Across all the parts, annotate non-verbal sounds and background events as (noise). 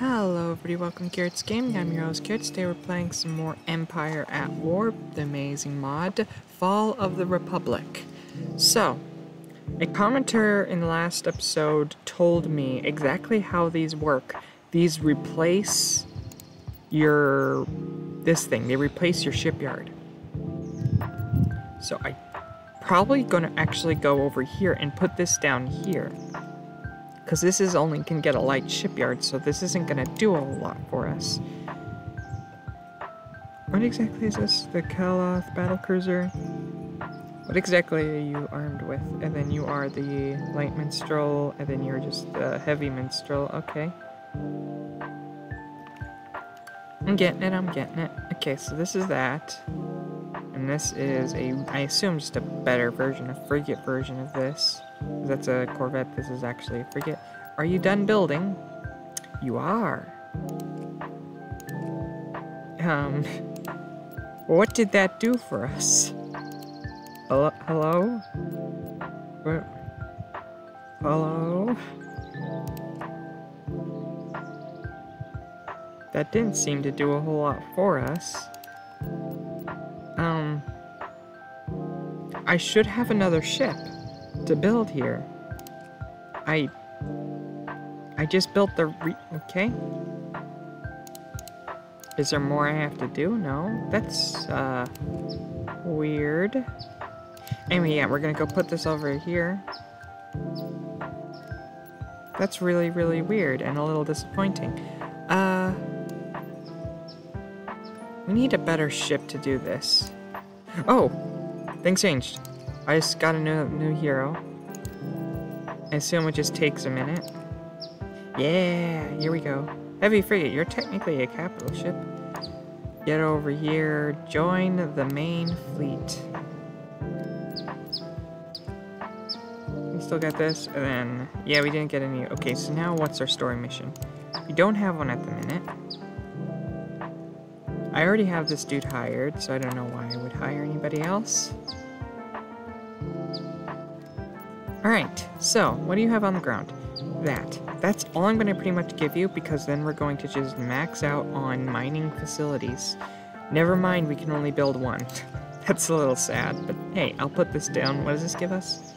Hello everybody, welcome to Carrots Gaming. I'm your host Garrett. Today we're playing some more Empire at War, the amazing mod, Fall of the Republic. So, a commenter in the last episode told me exactly how these work. These replace your, this thing, they replace your shipyard. So I'm probably gonna actually go over here and put this down here. Because this is only can get a light shipyard, so this isn't going to do a lot for us. What exactly is this? The Kaloth battle cruiser? What exactly are you armed with? And then you are the light minstrel, and then you're just the heavy minstrel. Okay. I'm getting it, I'm getting it. Okay, so this is that. And this is a, I assume, just a better version, a frigate version of this. That's a Corvette, this is actually a frigate. Are you done building? You are. Um, what did that do for us? Hello? Hello? Hello? That didn't seem to do a whole lot for us. Um, I should have another ship to build here. I... I just built the re okay. Is there more I have to do? No. That's, uh, weird. Anyway, yeah, we're gonna go put this over here. That's really, really weird and a little disappointing. Uh... We need a better ship to do this. Oh! Things changed. I just got a new, new hero. I assume it just takes a minute. Yeah, here we go. Heavy frigate, you're technically a capital ship. Get over here, join the main fleet. We still got this, and then, yeah, we didn't get any. Okay, so now what's our story mission? We don't have one at the minute. I already have this dude hired, so I don't know why I would hire anybody else. Alright, so, what do you have on the ground? That. That's all I'm going to pretty much give you, because then we're going to just max out on mining facilities. Never mind, we can only build one. (laughs) That's a little sad, but hey, I'll put this down. What does this give us?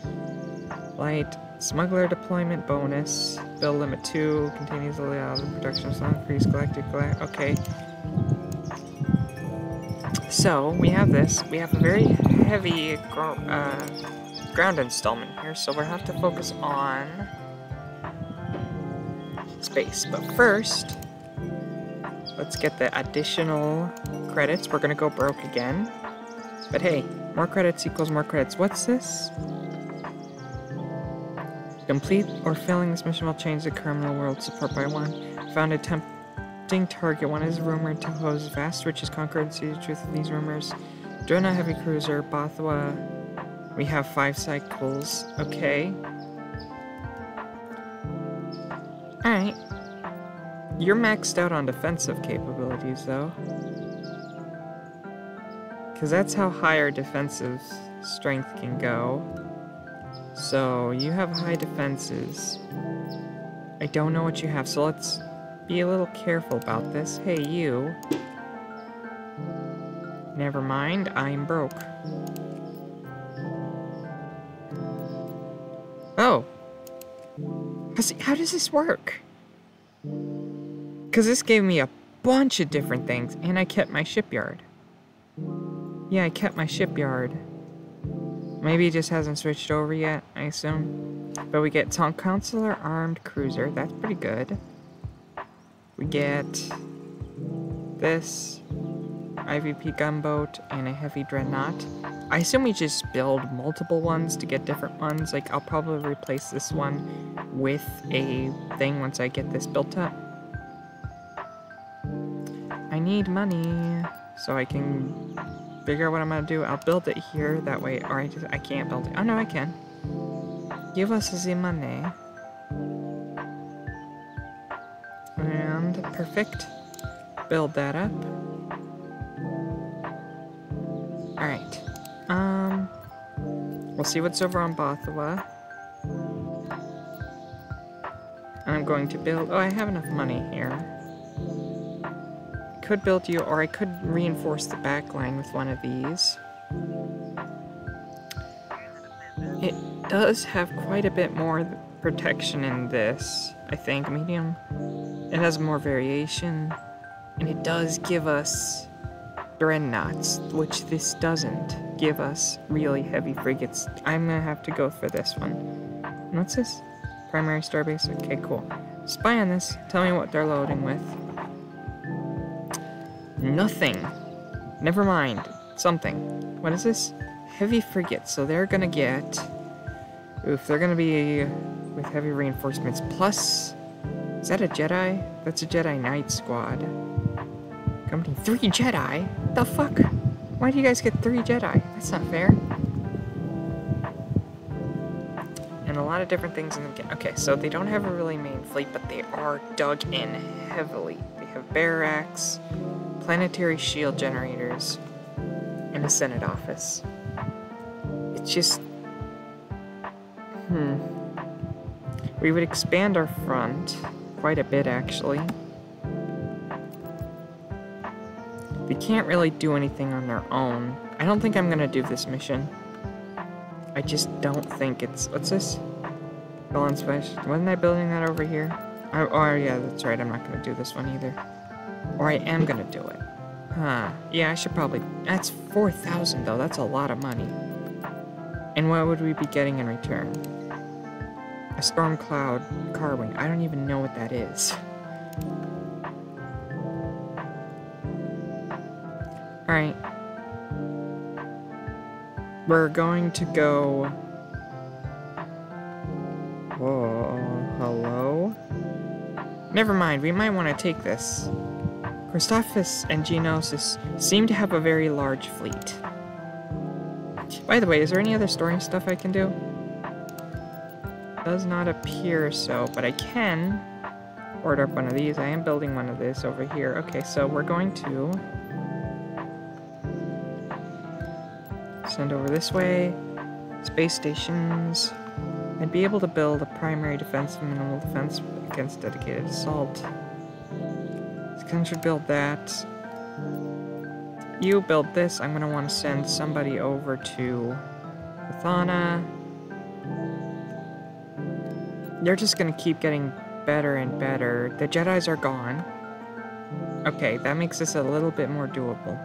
Light, smuggler deployment bonus, build limit 2, continuously allows the production of some increased galactic, galactic, okay. So, we have this. We have a very heavy uh, ground installment here, so we'll have to focus on space. But first, let's get the additional credits. We're gonna go broke again. But hey, more credits equals more credits. What's this? Complete or failing this mission will change the criminal world support by one. Found a tempting target. One is rumored to pose vast riches, conquer and see the truth of these rumors. Dreadnought heavy cruiser, Bothwa. We have five cycles. Okay. Alright. You're maxed out on defensive capabilities, though. Because that's how high our defensive strength can go. So, you have high defenses. I don't know what you have, so let's be a little careful about this. Hey, you. Never mind, I'm broke. How does this work? Because this gave me a bunch of different things, and I kept my shipyard. Yeah, I kept my shipyard. Maybe it just hasn't switched over yet, I assume. But we get Town Counselor Armed Cruiser. That's pretty good. We get this IVP gunboat and a heavy dreadnought. I assume we just build multiple ones to get different ones. Like, I'll probably replace this one with a thing once I get this built up. I need money so I can figure out what I'm gonna do. I'll build it here, that way, or I just, I can't build it. Oh no, I can. Give us the money. And perfect. Build that up. Alright. We'll see what's over on Bothwa. And I'm going to build... Oh, I have enough money here. Could build you, or I could reinforce the back line with one of these. It does have quite a bit more protection in this, I think, medium. It has more variation, and it does give us dreadnoughts, which this doesn't give us really heavy frigates. I'm gonna have to go for this one. What's this? Primary starbase? Okay, cool. Spy on this. Tell me what they're loading with. Nothing. Never mind. Something. What is this? Heavy frigates. So they're gonna get... Oof, they're gonna be with heavy reinforcements. Plus... Is that a Jedi? That's a Jedi Knight squad. Company. Three Jedi? The fuck? Why do you guys get three Jedi? That's not fair. And a lot of different things in the game. Okay, so they don't have a really main fleet, but they are dug in heavily. They have barracks, planetary shield generators, and a senate office. It's just... Hmm. We would expand our front quite a bit, actually. They can't really do anything on their own. I don't think I'm gonna do this mission. I just don't think it's... What's this? Building space. Wasn't I building that over here? Oh, oh, yeah, that's right. I'm not gonna do this one either. Or I am gonna do it. Huh. Yeah, I should probably... That's 4,000, though. That's a lot of money. And what would we be getting in return? A storm cloud carbine. I don't even know what that is. Alright. We're going to go... Whoa, hello? Never mind, we might want to take this. Christophsis and Geonosis seem to have a very large fleet. By the way, is there any other storing stuff I can do? Does not appear so, but I can order up one of these. I am building one of this over here. Okay, so we're going to send over this way, space stations, and be able to build a primary defense and minimal defense against dedicated assault. So should build that. You build this. I'm going to want to send somebody over to Athana. They're just going to keep getting better and better. The Jedis are gone. Okay, that makes this a little bit more doable.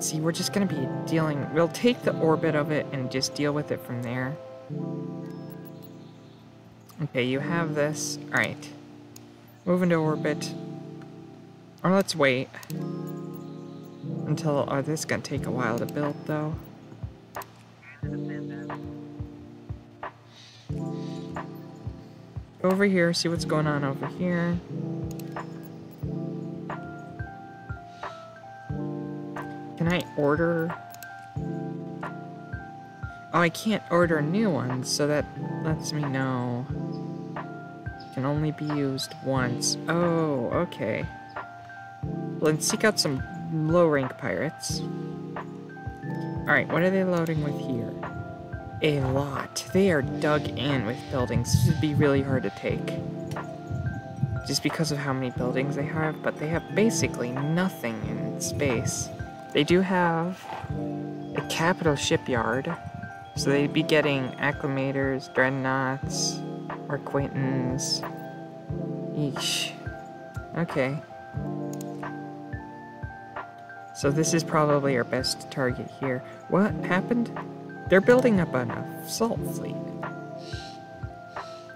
See, we're just going to be dealing... We'll take the orbit of it and just deal with it from there. Okay, you have this. Alright. Move into orbit. Or let's wait. Until... Oh, this is going to take a while to build, though. Over here, see what's going on over here. Order? Oh, I can't order new ones, so that lets me know. Can only be used once. Oh, okay. Then seek out some low-rank pirates. Alright, what are they loading with here? A lot. They are dug in with buildings. This would be really hard to take. Just because of how many buildings they have, but they have basically nothing in space. They do have a capital shipyard, so they'd be getting acclimators, dreadnoughts, Arquitens. Eesh. Okay. So this is probably our best target here. What happened? They're building up an assault fleet.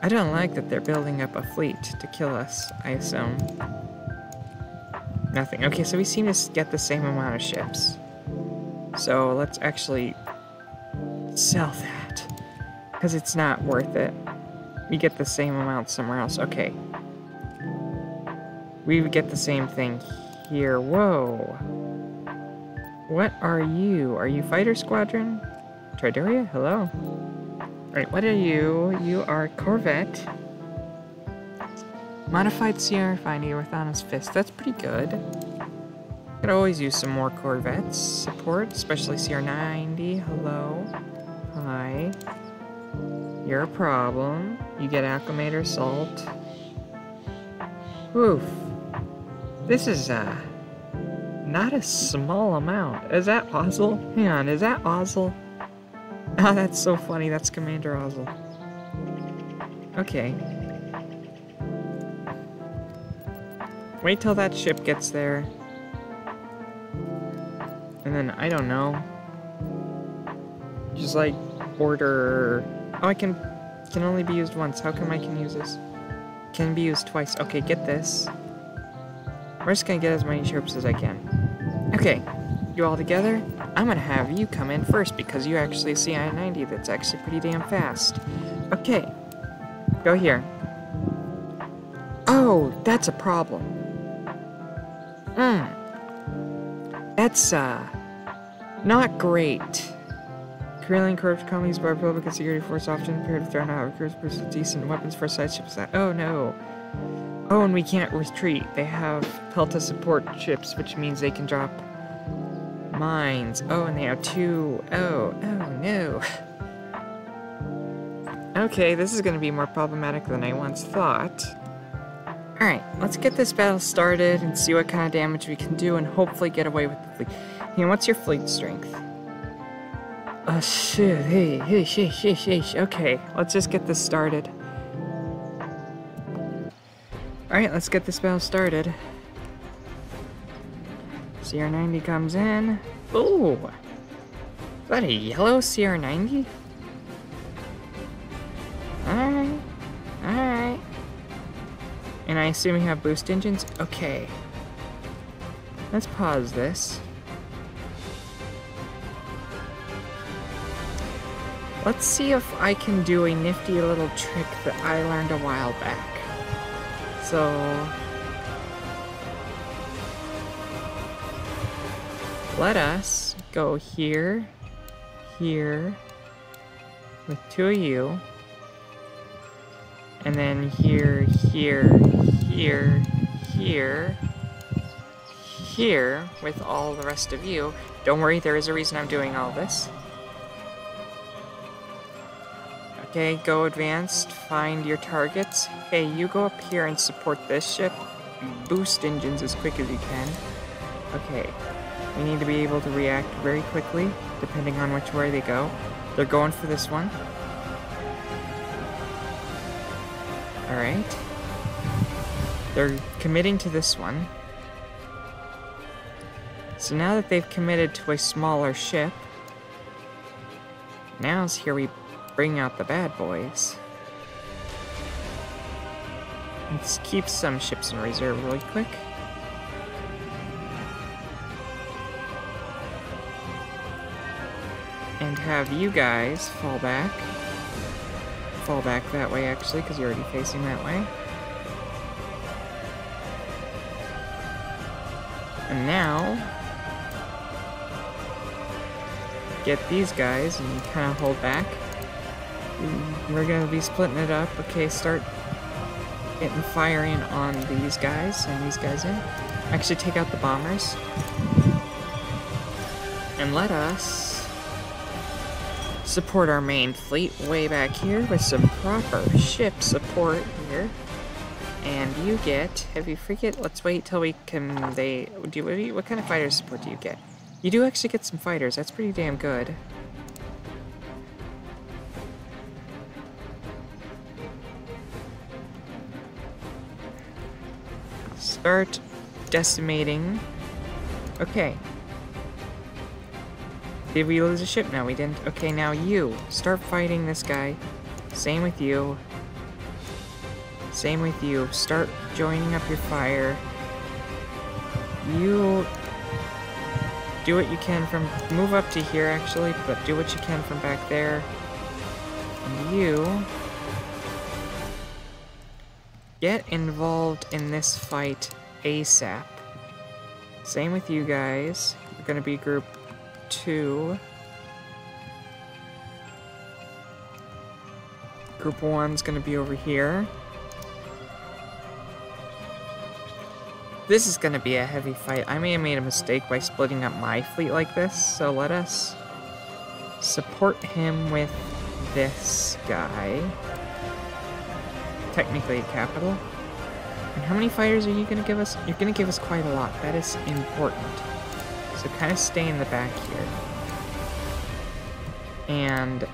I don't like that they're building up a fleet to kill us, I assume. Nothing. Okay, so we seem to get the same amount of ships. So let's actually sell that. Because it's not worth it. We get the same amount somewhere else. Okay. We get the same thing here. Whoa. What are you? Are you fighter squadron? Tridoria? Hello. Alright, what are you? You are Corvette. Modified CR-5 with Thanos Fist. That's pretty good. Could always use some more Corvettes support, especially CR-90. Hello. Hi. You're a problem. You get Acclimator Assault. Oof. This is, uh, not a small amount. Is that Ozzel? Hang on, is that Ozzel? Ah, oh, that's so funny. That's Commander Ozzel. Okay. Wait till that ship gets there. And then, I don't know. Just like, order... Oh, I can... Can only be used once. How come I can use this? Can be used twice. Okay, get this. We're just gonna get as many ships as I can. Okay, you all together? I'm gonna have you come in first because you actually see I-90 that's actually pretty damn fast. Okay, go here. Oh, that's a problem. Hmm. That's, uh, not great. Korean corrupt colonies by Republican Security Force often appear to threaten our recruits with decent weapons for side ships that- Oh no. Oh, and we can't retreat. They have Pelta support ships, which means they can drop mines. Oh, and they have two. Oh, oh no. (laughs) Okay, this is going to be more problematic than I once thought. Alright, let's get this battle started and see what kind of damage we can do and hopefully get away with the fleet. What's your fleet strength? Oh shit, hey, hey, hey, hey, hey, okay, let's just get this started. Alright, let's get this battle started. CR90 comes in. Ooh! Is that a yellow CR90? I assume you have boost engines? Okay. Let's pause this. Let's see if I can do a nifty little trick that I learned a while back. So... Let us go here, here, with two of you, and then here, here, here, here, here, with all the rest of you. Don't worry, there is a reason I'm doing all this. Okay, go advanced, find your targets. Hey, you go up here and support this ship. Boost engines as quick as you can. Okay, we need to be able to react very quickly, depending on which way they go. They're going for this one. Alright. They're committing to this one. So now that they've committed to a smaller ship, now's here we bring out the bad boys. Let's keep some ships in reserve really quick. And have you guys fall back. Fall back that way, actually, because you're already facing that way. And now, get these guys and kind of hold back. We're gonna be splitting it up. Okay, start getting firing on these guys and these guys in. Actually, take out the bombers. And let us support our main fleet way back here with some proper ship support here. And you get heavy frigate. Let's wait till we can. They do. What kind of fighter support do you get? You do actually get some fighters. That's pretty damn good. Start decimating. Okay. Did we lose a ship? No, we didn't. Okay, now you. Start fighting this guy. Same with you. Same with you. Start joining up your fire. You do what you can from... Move up to here, actually, but do what you can from back there. And you... Get involved in this fight ASAP. Same with you guys. We're gonna be group two. Group one's gonna be over here. This is gonna be a heavy fight. I may have made a mistake by splitting up my fleet like this, so let us support him with this guy technically a capital. And how many fighters are you to give us? You're to give us quite a lot. That is important. So kind of stay in the back here. And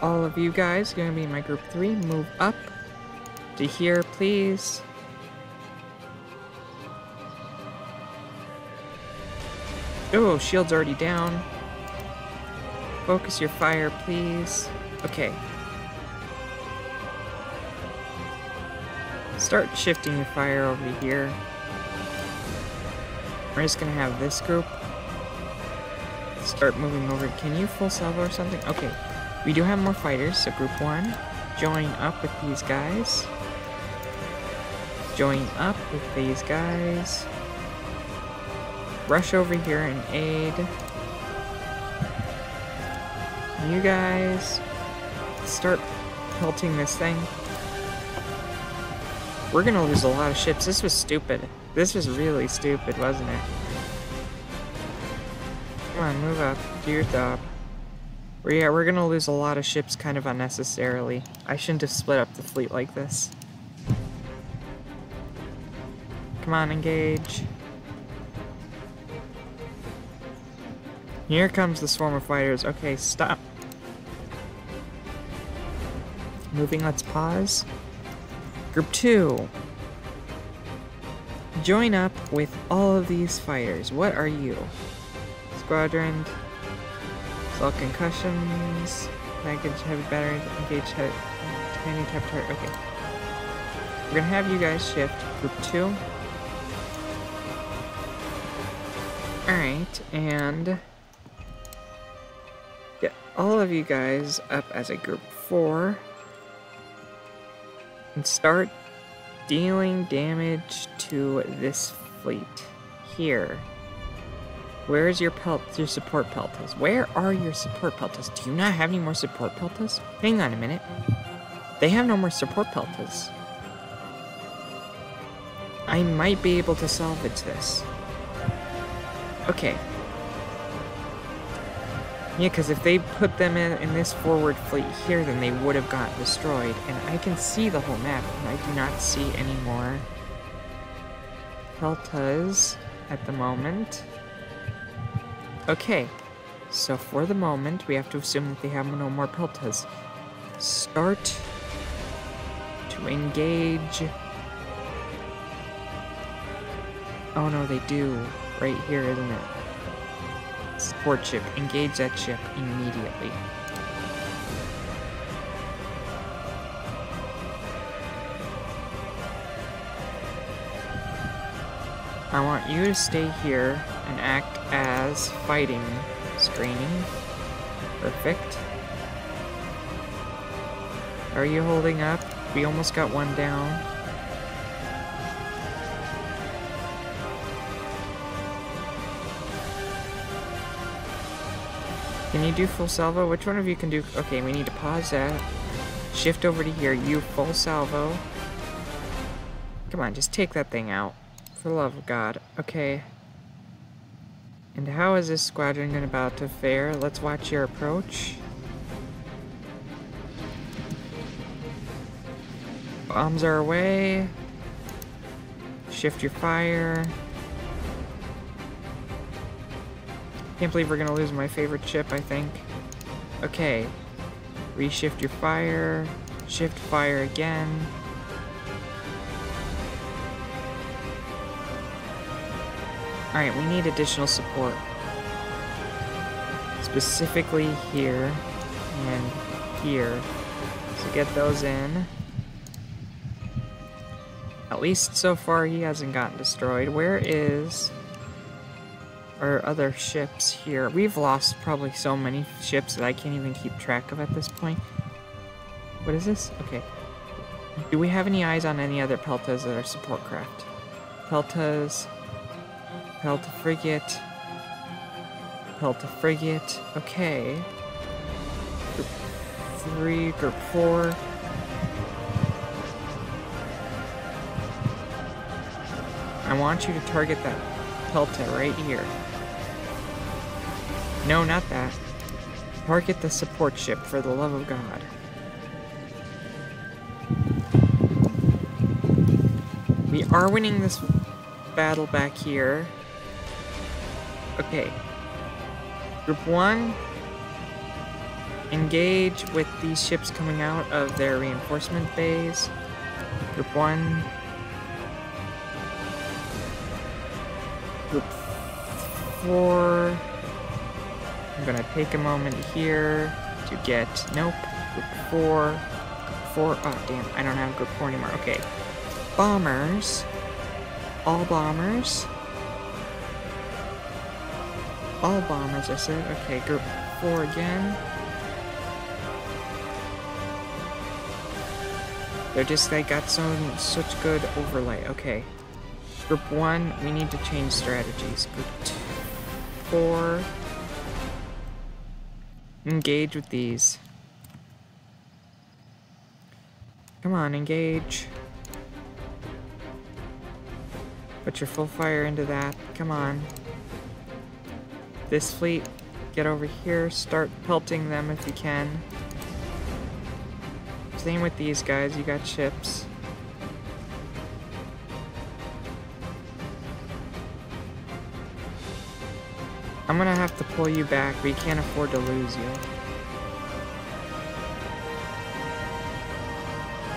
all of you guys to be in my group three. Move up to here, please. Oh, shield's already down. Focus your fire, please. Okay. Start shifting your fire over here. We're just gonna have this group start moving over. Can you full salvo or something? Okay. We do have more fighters, so group one, join up with these guys. Join up with these guys. Rush over here and aid. You guys start pelting this thing. We're gonna lose a lot of ships. This was stupid. This was really stupid, wasn't it? Come on, move up. Do your job. Yeah, we're gonna lose a lot of ships kind of unnecessarily. I shouldn't have split up the fleet like this. Come on, engage. Here comes the swarm of fighters. Okay, stop. Moving, let's pause. Group 2. Join up with all of these fighters. What are you? Squadron. Assault concussions. Package heavy batteries. Engage heavy, tiny type turret. Okay. We're gonna have you guys shift. Group 2. Alright, and all of you guys up as a group 4 and start dealing damage to this fleet here. Where is your pelt, your support peltas? Where are your support peltas? Do you not have any more support peltas? Hang on a minute. They have no more support peltas. I might be able to salvage this. Okay, yeah, because if they put them in, in this forward fleet here, then they would have got destroyed. And I can see the whole map, and I do not see any more Peltas at the moment. Okay, so for the moment, we have to assume that they have no more Peltas. Start to engage. Oh no, they do. Right here, isn't it? Support ship. Engage that ship immediately. I want you to stay here and act as fighting screening. Perfect. Are you holding up? We almost got one down. Can you do full salvo? Which one of you can do... Okay, we need to pause that. Shift over to here. You full salvo. Come on, just take that thing out. For the love of God. Okay. And how is this squadron about to fare? Let's watch your approach. Bombs are away. Shift your fire. Can't believe we're gonna lose my favorite ship, I think. Okay. Reshift your fire. Shift fire again. Alright, we need additional support. Specifically here and here. So get those in. At least so far he hasn't gotten destroyed. Where is or other ships here. We've lost probably so many ships that I can't even keep track of at this point. What is this? Okay. Do we have any eyes on any other Peltas that are support craft? Peltas. Pelta frigate. Pelta frigate. Okay. Group three, group four. I want you to target that Pelta right here. No, not that. Target the support ship, for the love of God. We are winning this battle back here. Okay. Group 1, engage with these ships coming out of their reinforcement bays. Group 1. Group 4. I'm gonna take a moment here to get, nope, group 4. Group 4, oh damn, I don't have group 4 anymore, okay. Bombers. All bombers. All bombers, I said. Okay, group 4 again. They're just, they got some such good overlay. Okay. Group 1, we need to change strategies. Group two, 4. Engage with these. Come on, engage. Put your full fire into that. Come on. This fleet, get over here. Start pelting them if you can. Same with these guys. You got ships. I'm gonna have to pull you back. We can't afford to lose you.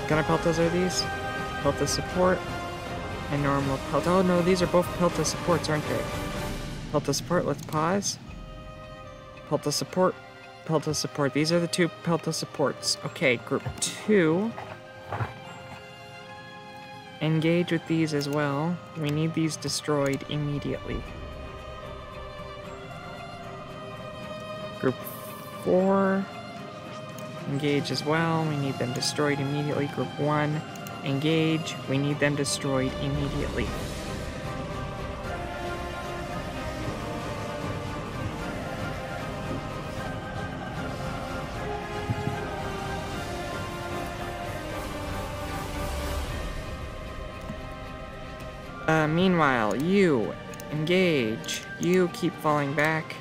Gunner peltas are these? Pelta support and normal pelta. Oh no, these are both pelta supports, aren't they? Pelta support, let's pause. Pelta support, Pelta support. These are the two Pelta supports. Okay, group two. Engage with these as well. We need these destroyed immediately. Group four. Engage as well. We need them destroyed immediately. Group one. Engage. We need them destroyed immediately. Uh, meanwhile, you, engage. You keep falling back.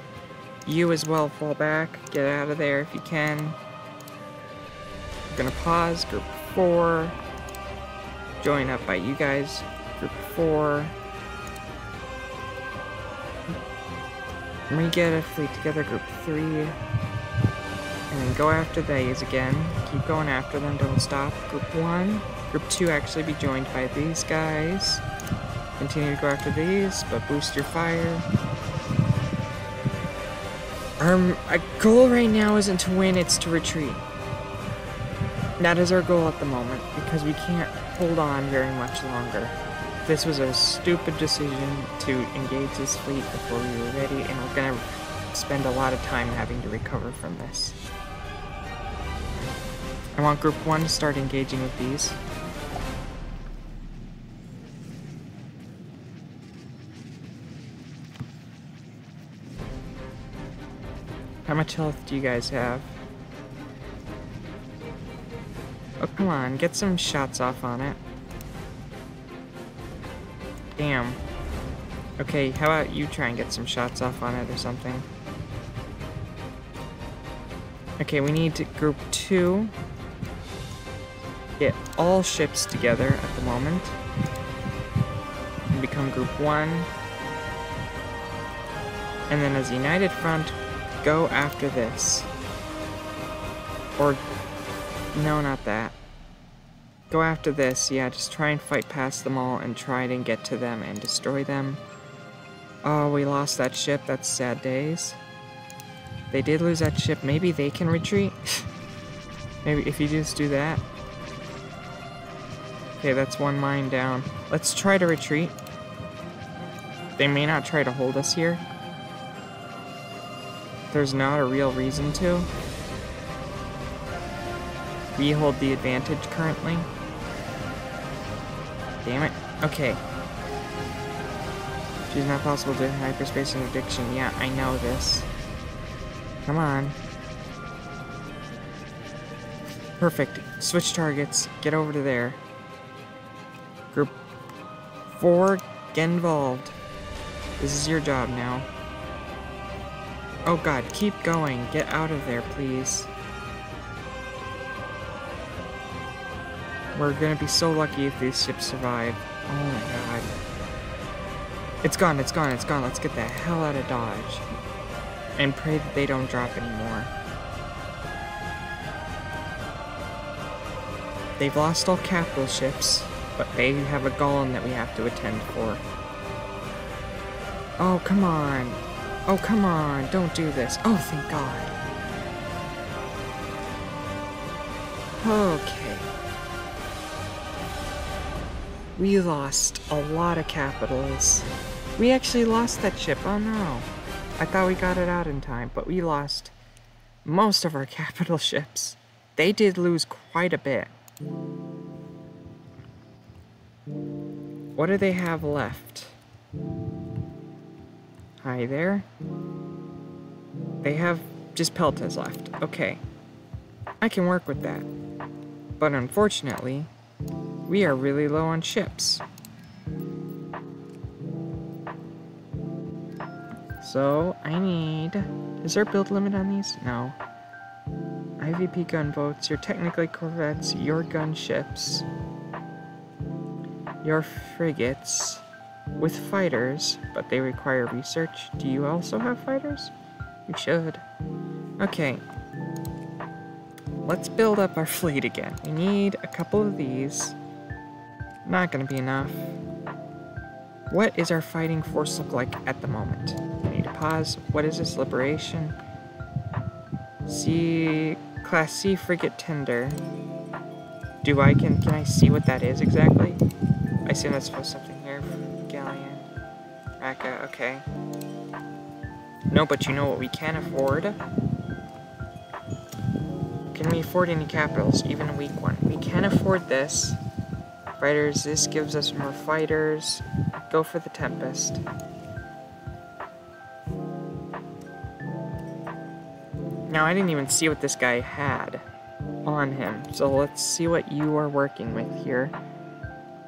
You as well fall back. Get out of there if you can. I'm gonna pause. Group 4. Join up by you guys. Group 4. We get a fleet together. Group 3. And then go after these again. Keep going after them. Don't stop. Group 1. Group 2 actually be joined by these guys. Continue to go after these, but boost your fire. Our, our goal right now isn't to win, it's to retreat. That is our goal at the moment, because we can't hold on very much longer. This was a stupid decision to engage this fleet before we were ready, and we're gonna spend a lot of time having to recover from this. I want Group 1 to start engaging with these. How much health do you guys have? Oh, come on. Get some shots off on it. Damn. Okay, how about you try and get some shots off on it or something? Okay, we need to group two. Get all ships together at the moment. And become group one. And then as united front, go after this. Or, no, not that. Go after this, yeah, just try and fight past them all and try and get to them and destroy them. Oh, we lost that ship, that's sad days. They did lose that ship, maybe they can retreat? (laughs) maybe if you just do that. Okay, that's one mine down. Let's try to retreat. They may not try to hold us here, there's not a real reason to. We hold the advantage currently. Damn it. Okay. She's not possible to hyperspace interdiction. Yeah, I know this. Come on. Perfect. Switch targets. Get over to there. Group 4, get involved. This is your job now. Oh god, keep going. Get out of there, please. We're gonna be so lucky if these ships survive. Oh my god. It's gone, it's gone, it's gone. Let's get the hell out of Dodge. And pray that they don't drop anymore. They've lost all capital ships, but they have a golem that we have to attend for. Oh, come on. Oh, come on. Don't do this. Oh, thank God. Okay. We lost a lot of capitals. We actually lost that ship. Oh no. I thought we got it out in time, but we lost most of our (laughs) capital ships. They did lose quite a bit. What do they have left? Hi there. They have just Peltas left. Okay. I can work with that. But unfortunately, we are really low on ships. So, I need... Is there a build limit on these? No. IVP gunboats, you're technically corvettes, your gunships, your frigates, with fighters, but they require research. Do you also have fighters? You should. Okay, Let's build up our fleet again. We need a couple of these. Not gonna be enough. What is our fighting force look like at the moment? We need to pause. What is this? Liberation. C Class C frigate tender. Do I can can I see what that is exactly? I assume that's supposed something. Raka, okay. No, but you know what we can afford? Can we afford any capitals, even a weak one? We can afford this. Fighters, this gives us more fighters. Go for the Tempest. Now, I didn't even see what this guy had on him, so let's see what you are working with here.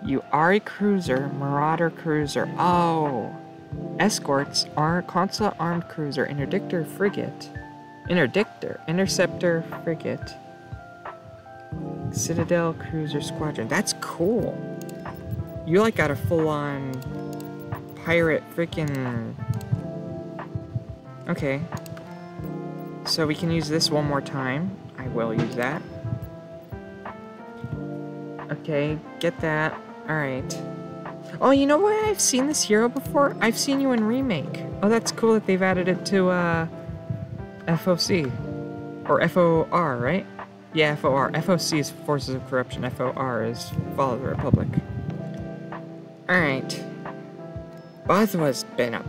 You are a cruiser, Marauder cruiser. Oh! Escorts are consular armed cruiser, interdictor frigate. Interdictor, Interceptor Frigate, Citadel Cruiser Squadron. That's cool. You like got a full-on pirate freaking... Okay. So we can use this one more time. I will use that. Okay, get that. Alright. Oh, you know what? I've seen this hero before. I've seen you in Remake. Oh, that's cool that they've added it to, uh... FOC. Or FOR, right? Yeah, FOR. FOC is Forces of Corruption. FOR is Fall of the Republic. Alright. Bothwa's been a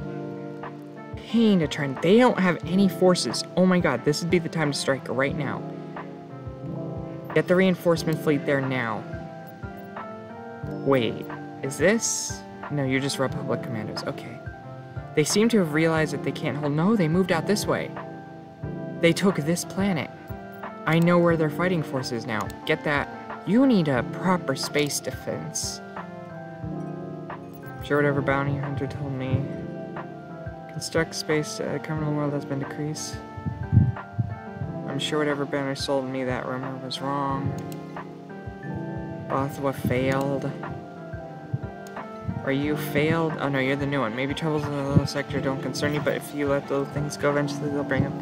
pain to turn. They don't have any forces. Oh my god, this would be the time to strike right now. Get the reinforcement fleet there now. Wait, is this? No, you're just Republic commandos. Okay. They seem to have realized that they can't hold. No, they moved out this way. They took this planet. I know where their fighting force is now. Get that. You need a proper space defense. I'm sure, whatever bounty hunter told me. Construct space uh, criminal world has been decreased. I'm sure whatever banner sold me that rumor was wrong. Bothwa failed. Are you failed? Oh no, you're the new one. Maybe troubles in the little sector don't concern you, but if you let little things go, eventually they'll bring up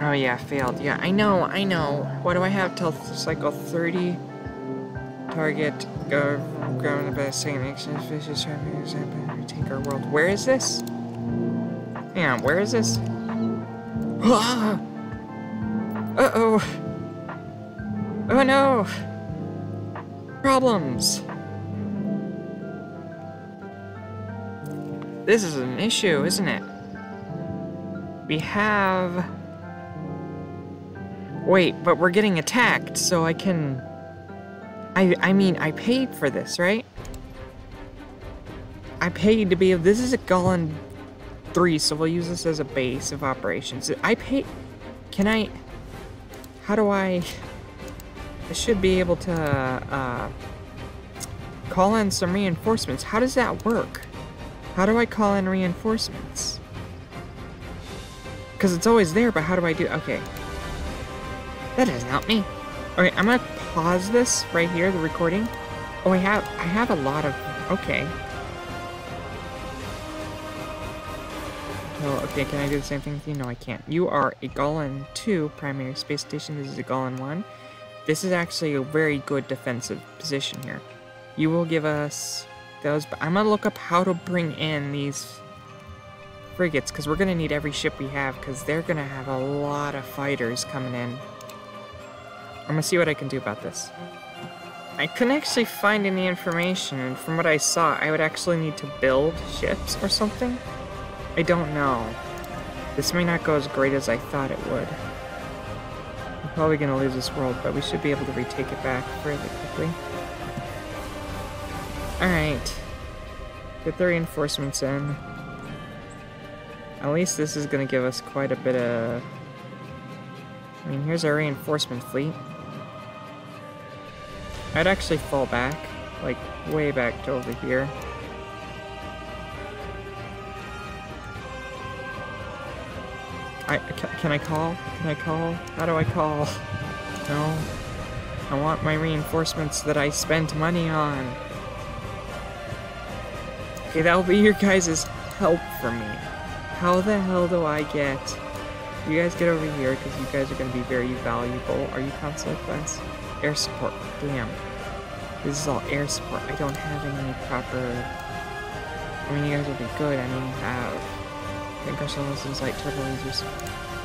Oh yeah, failed. Yeah, I know, I know. What do I have till cycle 30? Target, go, go in the best second action, vicious, take our world. Where is this? Yeah, where is this? (gasps) Uh-oh! Oh no! Problems! This is an issue, isn't it? We have... Wait, but we're getting attacked, so I can... I, I mean, I paid for this, right? I paid to be... This is a Golan 3, so we'll use this as a base of operations. I pay... Can I... How do I... I should be able to, uh... Call in some reinforcements. How does that work? How do I call in reinforcements? Because it's always there, but how do I do... Okay. That doesn't help me. Okay, I'm gonna pause this right here, the recording. Oh, I have, I have a lot of, okay. Oh, okay, can I do the same thing with you? No, I can't. You are a Golan 2 primary space station. This is a Golan 1. This is actually a very good defensive position here. You will give us those, but I'm gonna look up how to bring in these frigates, because we're gonna need every ship we have, because they're gonna have a lot of fighters coming in. I'm gonna see what I can do about this. I couldn't actually find any information, and from what I saw, I would actually need to build ships or something? I don't know. This may not go as great as I thought it would I'm probably to lose this world, but we should be able to retake it back fairly quickly. Alright. Get the reinforcements in. At least this is going to give us quite a bit of... I mean, here's our reinforcement fleet. I'd actually fall back, like, way back to over here. I can I call? Can I call? How do I call? (laughs) No. I want my reinforcements that I spent money on. That'll be your guys' help for me. How the hell do I get... You guys get over here, because you guys are going to be very valuable. Are you consequence? Air support. Damn. This is all air support. I don't have any proper... I mean, you guys will be good. I mean, you have Vanquish levels light turbo lasers.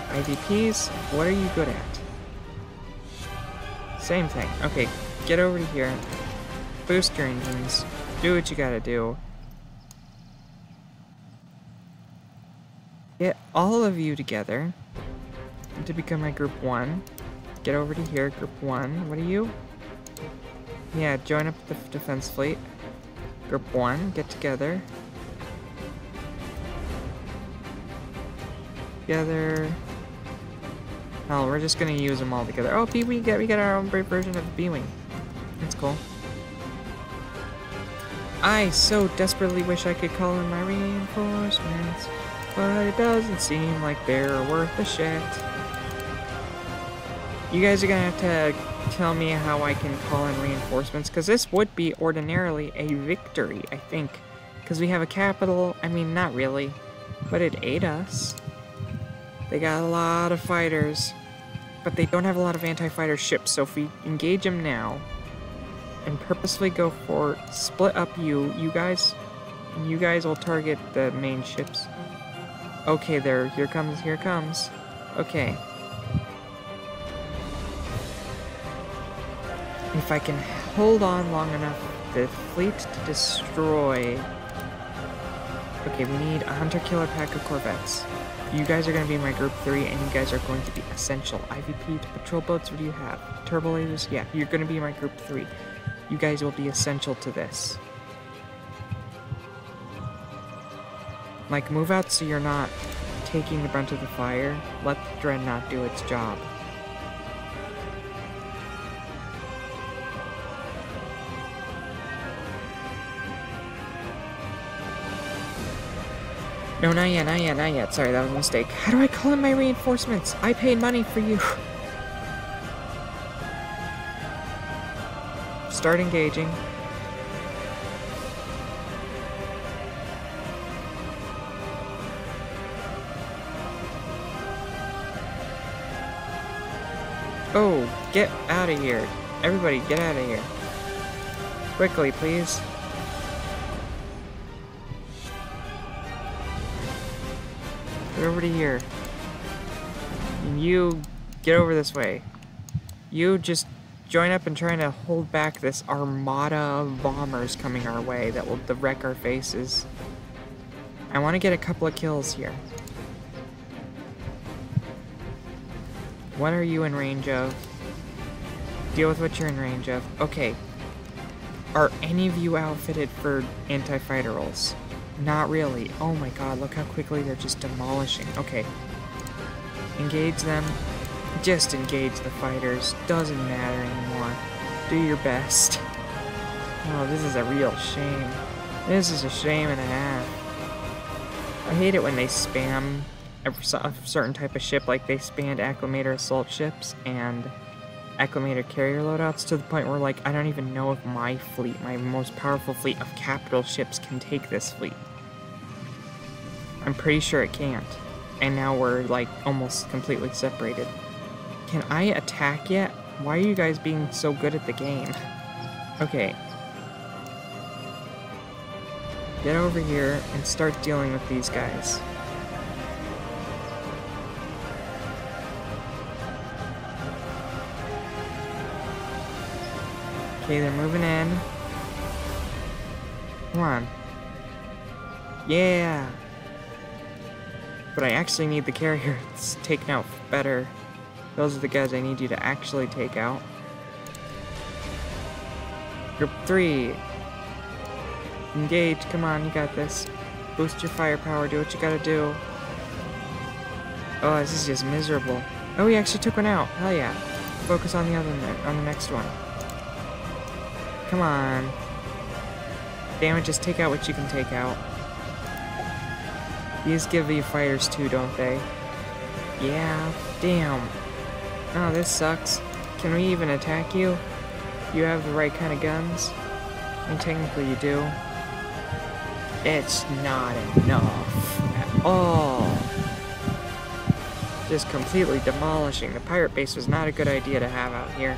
IVPs, what are you good at? Same thing. Okay, get over to here. Boost your engines. Do what you gotta do. Get all of you together to become my group one. Get over to here, group one. What are you? Yeah, join up the defense fleet. Group one, get together. together. Oh, we're just gonna use them all together. Oh, B, we get we get our own brave version of B-wing. That's cool. I so desperately wish I could call in my reinforcements, but it doesn't seem like they're worth a shit. You guys are gonna have to tell me how I can call in reinforcements, because this would be ordinarily a victory, I think. Because we have a capital, I mean, not really, but it ate us. They got a lot of fighters, but they don't have a lot of anti-fighter ships, so if we engage them now and purposely go for split up you, you guys, you guys will target the main ships. Okay, there, here comes, here comes. Okay. If I can hold on long enough, the fleet to destroy... Okay, we need a hunter-killer pack of corvettes. You guys are going to be my group 3, and you guys are going to be essential. IVP to patrol boats, what do you have? Turbo lasers? Yeah, you're going to be my group 3. You guys will be essential to this. Like, move out so you're not taking the brunt of the fire. Let the Dreadnought do its job. No, not yet, not yet, not yet. Sorry, that was a mistake. How do I call in my reinforcements? I paid money for you. (laughs) Start engaging. Get out of here. Everybody, get out of here. Quickly, please. Get over to here. And you get over this way. You just join up and trying to hold back this armada of bombers coming our way that will wreck our faces. I want to get a couple of kills here. What are you in range of? Deal with what you're in range of. Okay. Are any of you outfitted for anti-fighter roles? Not really. Oh my god, look how quickly they're just demolishing. Okay. Engage them. Just engage the fighters. Doesn't matter anymore. Do your best. Oh, this is a real shame. This is a shame and a half. I hate it when they spam a certain type of ship, like they spammed acclimator assault ships, and acclimated carrier loadouts to the point where, like, I don't even know if my fleet, my most powerful fleet of capital ships, can take this fleet. I'm pretty sure it can't. And now we're, like, almost completely separated. Can I attack yet? Why are you guys being so good at the game? Okay. Get over here and start dealing with these guys. Okay, they're moving in. Come on. Yeah! But I actually need the carriers (laughs) taken out better. Those are the guys I need you to actually take out. Group 3. Engage, come on, you got this. Boost your firepower, do what you gotta do. Oh, this is just miserable. Oh, we actually took one out. Hell yeah. Focus on the other on the next one. Come on. Damn it, just take out what you can take out. These give you fighters too, don't they? Yeah, damn. Oh, this sucks. Can we even attack you? You have the right kind of guns? I mean, technically you do. It's not enough at all. Just completely demolishing. The pirate base was not a good idea to have out here.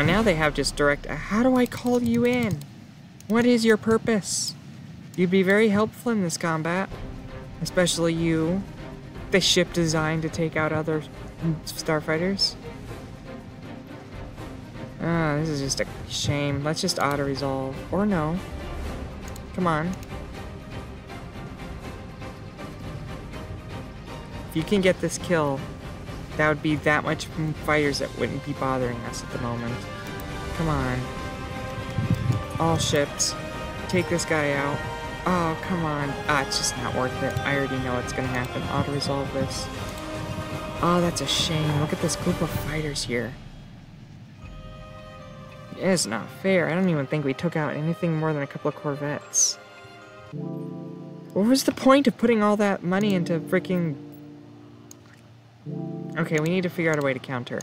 And now they have just direct, how do I call you in? What is your purpose? You'd be very helpful in this combat. Especially you. The ship designed to take out other starfighters. Ah, this is just a shame. Let's just auto-resolve. Or no. Come on. If you can get this kill, that would be that much fighters that wouldn't be bothering us at the moment. Come on. All ships. Take this guy out. Oh, come on. Ah, it's just not worth it. I already know what's gonna happen. Auto-resolve this. Oh, that's a shame. Look at this group of fighters here. It's not fair. I don't even think we took out anything more than a couple of Corvettes. What was the point of putting all that money into freaking... Okay, we need to figure out a way to counter.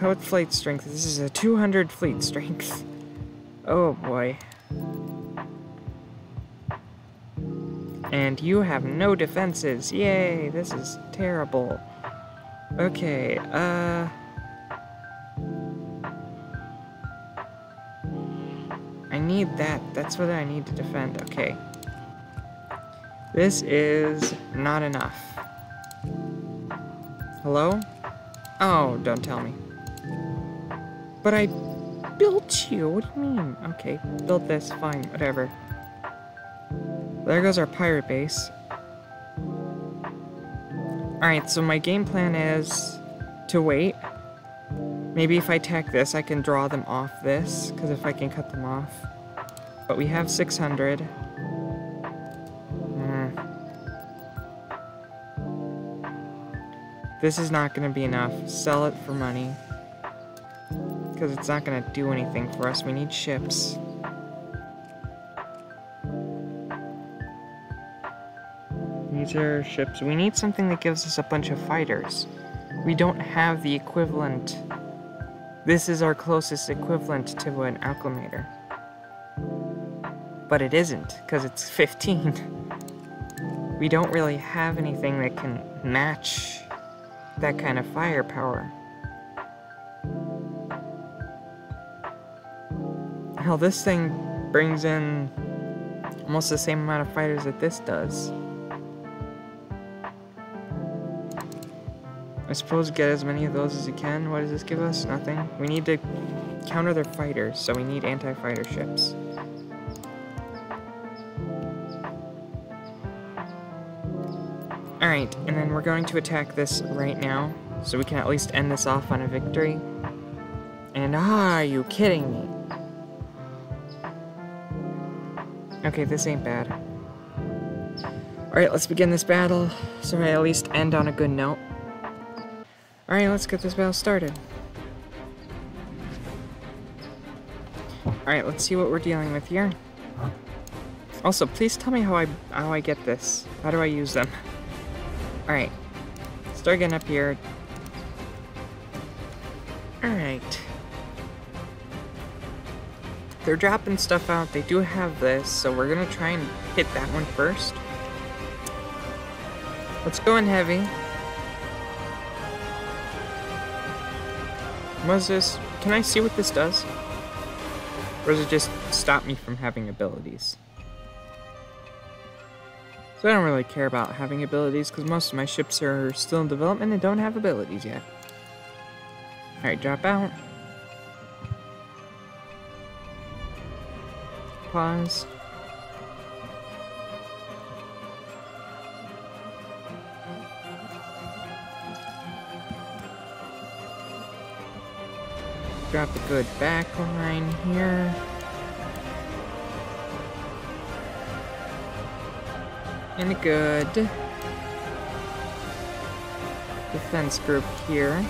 What fleet strength? This is a 200 fleet strength. Oh boy. And you have no defenses. Yay, this is terrible. Okay, uh... I need that. That's what I need to defend. Okay. This is not enough. Hello? Oh, don't tell me. But I built you. What do you mean? Okay, built this. Fine, whatever. There goes our pirate base. Alright, so my game plan is to wait. Maybe if I attack this, I can draw them off this, because if I can cut them off. But we have 600. This is not going to be enough. Sell it for money because it's not going to do anything for us. We need ships. These are ships. We need something that gives us a bunch of fighters. We don't have the equivalent. This is our closest equivalent to an acclimator. But it isn't, because it's (laughs) 15. we don't really have anything that can match that kind of firepower. Hell, this thing brings in almost the same amount of fighters that this does. I suppose get as many of those as you can. What does this give us? Nothing. We need to counter their fighters, so we need anti-fighter ships. Alright, and then we're going to attack this right now, so we can at least end this off on a victory. And ah, are you kidding me? Okay, this ain't bad. Alright, let's begin this battle, so I at least end on a good note. Alright, let's get this battle started. Alright, let's see what we're dealing with here. Also, please tell me how I how I get this. How do I use them? Alright. Start getting up here. Alright. They're dropping stuff out. They do have this, so we're gonna try and hit that one first. Let's go in heavy. What's this? Can I see what this does? Or does it just stop me from having abilities? So I don't really care about having abilities because most of my ships are still in development and don't have abilities yet. Alright, drop out. Pause. Drop a good back line here. And a good defense group here.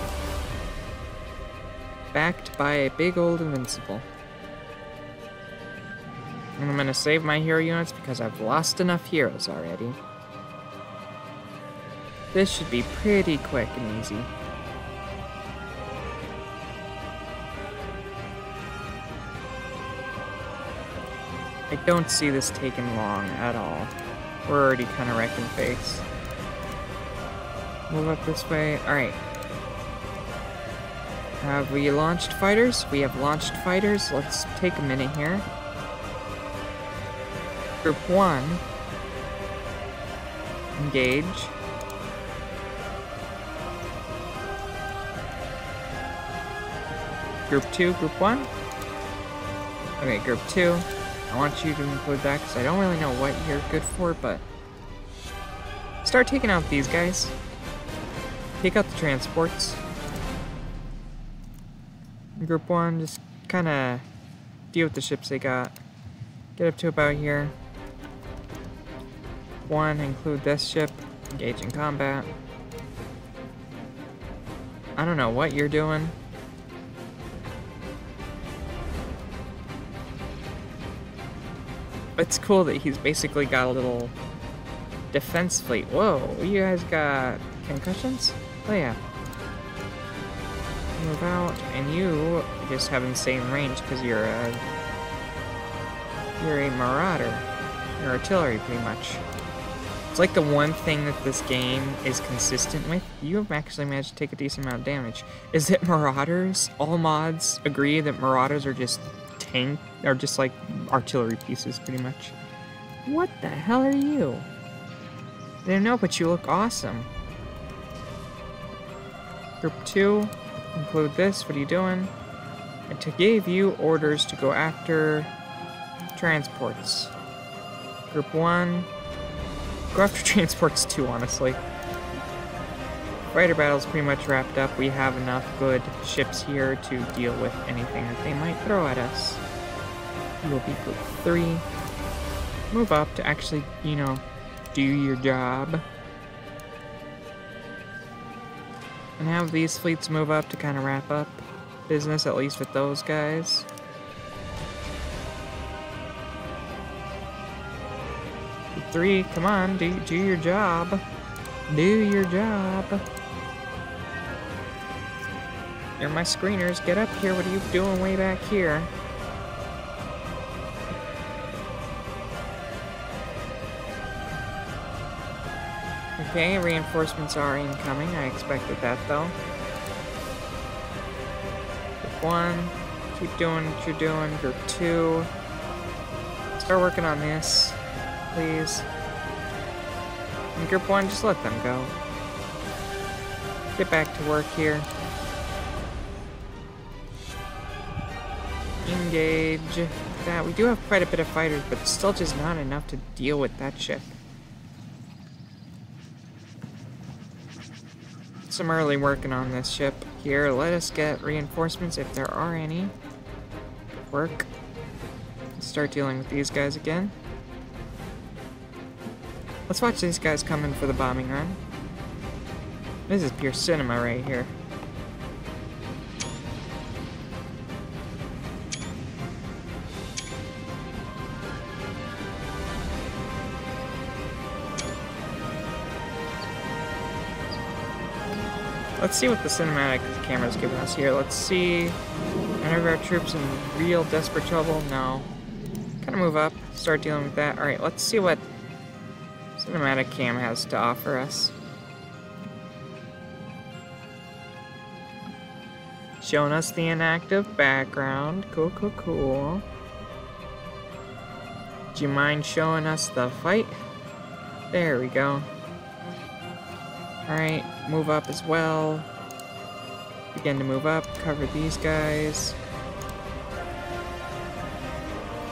Backed by a big old invincible. And I'm gonna save my hero units because I've lost enough heroes already. This should be pretty quick and easy. I don't see this taking long at all. We're already kind of wrecking face. Move up this way. Alright. Have we launched fighters? We have launched fighters. Let's take a minute here. Group 1. Engage. Group 2, Group 1. Okay, Group 2. I want you to include that because I don't really know what you're good for, but start taking out these guys. Take out the transports. Group 1, just kind of deal with the ships they got. Get up to about here. 1, include this ship. Engage in combat. I don't know what you're doing. It's cool that he's basically got a little defense fleet. Whoa, you guys got concussions? Oh yeah. Move out, and you just have insane range because you're a you're a marauder. You're artillery, pretty much. It's like the one thing that this game is consistent with. You have actually managed to take a decent amount of damage. Is that marauders? All mods agree that marauders are just tank, or just like artillery pieces, pretty much. What the hell are you? I didn't know, but you look awesome. Group 2, include this, what are you doing? I to gave you orders to go after transports. Group 1, go after (laughs) transports too, honestly. Fighter battle's pretty much wrapped up. We have enough good ships here to deal with anything that they might throw at us. You will be group 3. Move up to actually, you know, do your job. And have these fleets move up to kind of wrap up business, at least with those guys. Three, come on, do, do your job. Do your job. You're my screeners. Get up here. What are you doing way back here? Okay, reinforcements are incoming. I expected that, though. Group 1, keep doing what you're doing. Group 2, start working on this, please. And Group 1, just let them go. Get back to work here. Engage. That we do have quite a bit of fighters, but still just not enough to deal with that ship. Some early working on this ship here. Let us get reinforcements if there are any. Work. start dealing with these guys again. Let's watch these guys come in for the bombing run. This is pure cinema right here. Let's see what the cinematic camera's giving us here. Let's see. Any of our troops in real desperate trouble? No. Kind of move up, start dealing with that. Alright, let's see what cinematic cam has to offer us. Showing us the inactive background. Cool, cool, cool. Do you mind showing us the fight? There we go. Alright, move up as well. Begin to move up, cover these guys.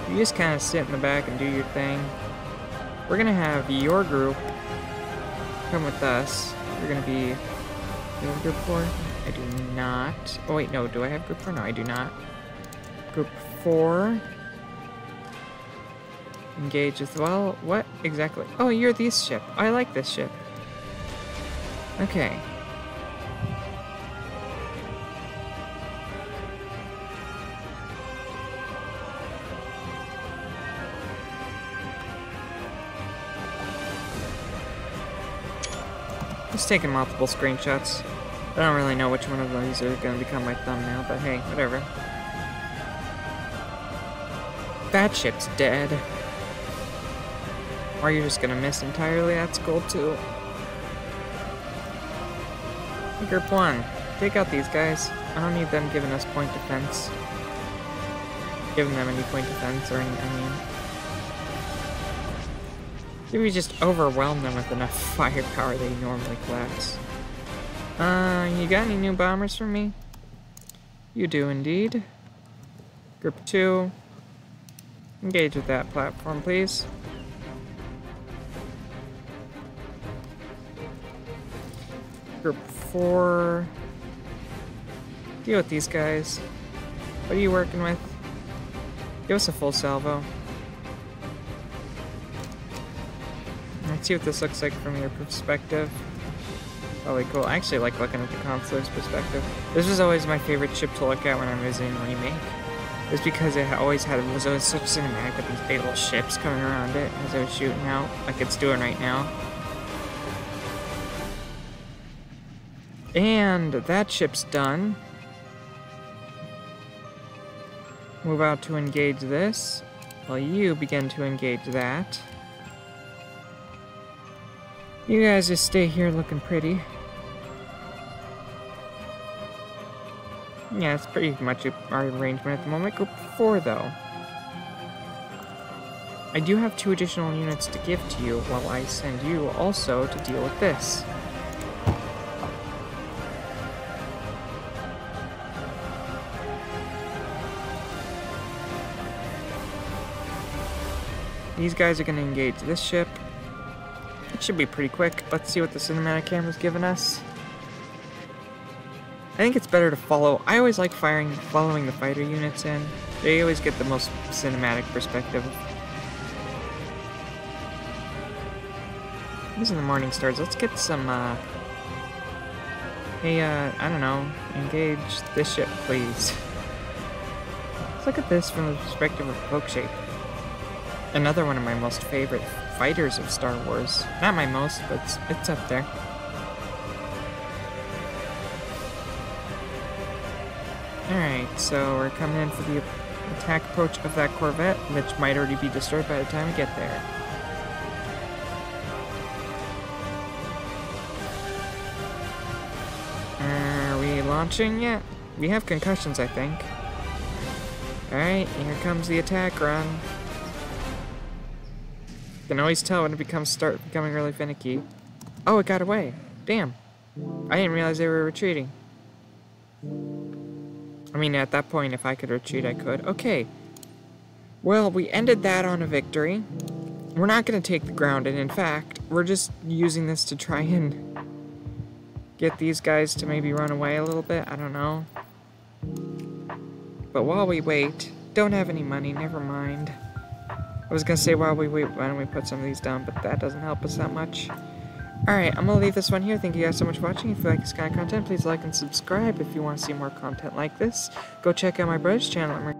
You just kind of sit in the back and do your thing. We're gonna have your group come with us. You're gonna be... You have group 4? I do not. Oh wait, no, do I have group 4? No, I do not. Group 4. Engage as well. What exactly? Oh, you're this ship. I like this ship. Okay. Just taking multiple screenshots. I don't really know which one of these are going to become my thumbnail, but hey, whatever. That ship's dead. Or you're just gonna miss entirely, that's cool too. Group 1, take out these guys. I don't need them giving us point defense. Giving them any point defense or any, I mean... Maybe we just overwhelm them with enough (laughs) firepower they normally collapse. Uh, you got any new bombers for me? You do indeed. Group 2. Engage with that platform, please. Group 4. Deal with these guys. What are you working with? Give us a full salvo. Let's see what this looks like from your perspective. Oh, Probably cool. I actually like looking at the consular's perspective. This was always my favorite ship to look at when I was in Remake. It's because it always had was always such cinematic with these big little ships coming around it as I was shooting out, like it's doing right now. And that ship's done. Move out to engage this, while you begin to engage that. You guys just stay here looking pretty. Yeah, it's pretty much our arrangement at the moment. Group 4, though. I do have two additional units to give to you, while I send you also to deal with this. These guys are going to engage this ship. It should be pretty quick. Let's see what the cinematic camera's giving us. I think it's better to follow. I always like firing, following the fighter units in. They always get the most cinematic perspective. These are the morning stars. Let's get some, uh... Hey, uh, I don't know. Engage this ship, please. Let's look at this from the perspective of Poke Shape another one of my most favorite fighters of Star Wars. Not my most, but it's, it's up there. Alright, so we're coming in for the attack approach of that Corvette, which might already be destroyed by the time we get there. Are we launching yet? We have concussions, I think. Alright, here comes the attack run can always tell when it becomes start becoming really finicky. Oh, it got away. Damn. I didn't realize they were retreating. I mean, at that point, if I could retreat, I could. Okay. Well, we ended that on a victory. We're not going to take the ground, and in fact, we're just using this to try and get these guys to maybe run away a little bit. I don't know. But while we wait, don't have any money, never mind. I was gonna say while we wait, why don't we put some of these down, but that doesn't help us that much. Alright, I'm gonna leave this one here. Thank you guys so much for watching. If you like this kind of content, please like and subscribe. If you want to see more content like this, go check out my brother's channel.